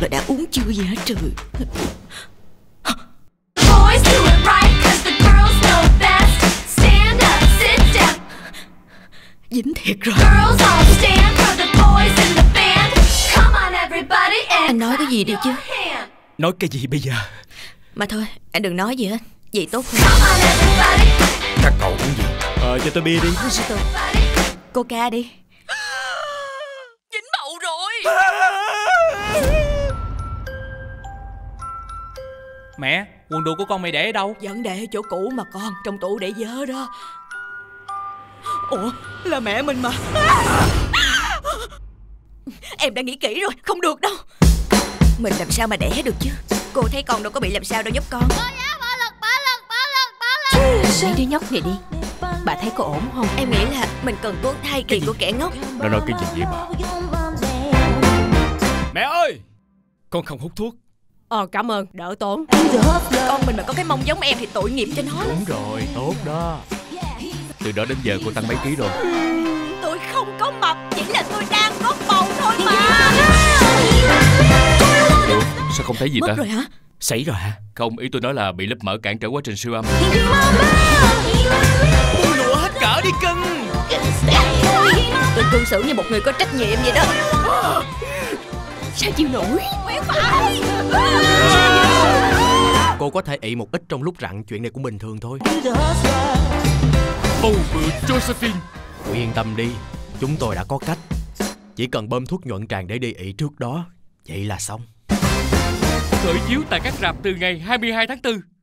là đã uống chưa gì hết trời Boys do it right, cause the girls know best. Stand up, sit down. Dính thiệt rồi. Girls all stand for the boys in the band. Come on, everybody, and Anh nói cái gì đi chứ. Nói cái gì bây giờ? Mà thôi anh đừng nói gì hết. Vậy tốt hơn. Các cậu uống gì Ờ cho tôi bia đi. Coca đi Mẹ, quần đùi của con mày để ở đâu? Vẫn để ở chỗ cũ mà con Trong tủ để dơ đó. Ủa là mẹ mình mà. Em đã nghĩ kỹ rồi Không được đâu. Mình làm sao mà đẻ được chứ? Cô thấy con đâu có bị làm sao đâu giúp con. Mấy đứa nhóc này đi. Bà thấy có ổn không? Em nghĩ là mình cần tuấn thai kỳ của kẻ ngốc. Nó nói cái gì vậy mà? Mẹ ơi! Con không hút thuốc Ờ cảm ơn. Đỡ tốn. Con mình mà có cái mông giống em thì tội nghiệp cho nó lắm. Đúng rồi tốt đó. Từ đó đến giờ cô tăng mấy ký rồi? Tôi không có mập Chỉ là tôi đang có bầu thôi mà. Ủa sao không thấy gì Mất ta? rồi hả? Xảy rồi hả? Không ý tôi nói là bị lớp mỡ cản trở quá trình siêu âm. Bôi lụa hết cỡ đi cưng. Tôi cư xử như một người có trách nhiệm vậy đó. Sao chịu nổi Cô có thể ị một ít trong lúc rặn Chuyện này cũng bình thường thôi. Bầu vừa Josephine. Cô yên tâm đi Chúng tôi đã có cách. Chỉ cần bơm thuốc nhuận tràng để đi ị trước đó Vậy là xong. Khởi chiếu tại các rạp từ ngày 22 tháng 4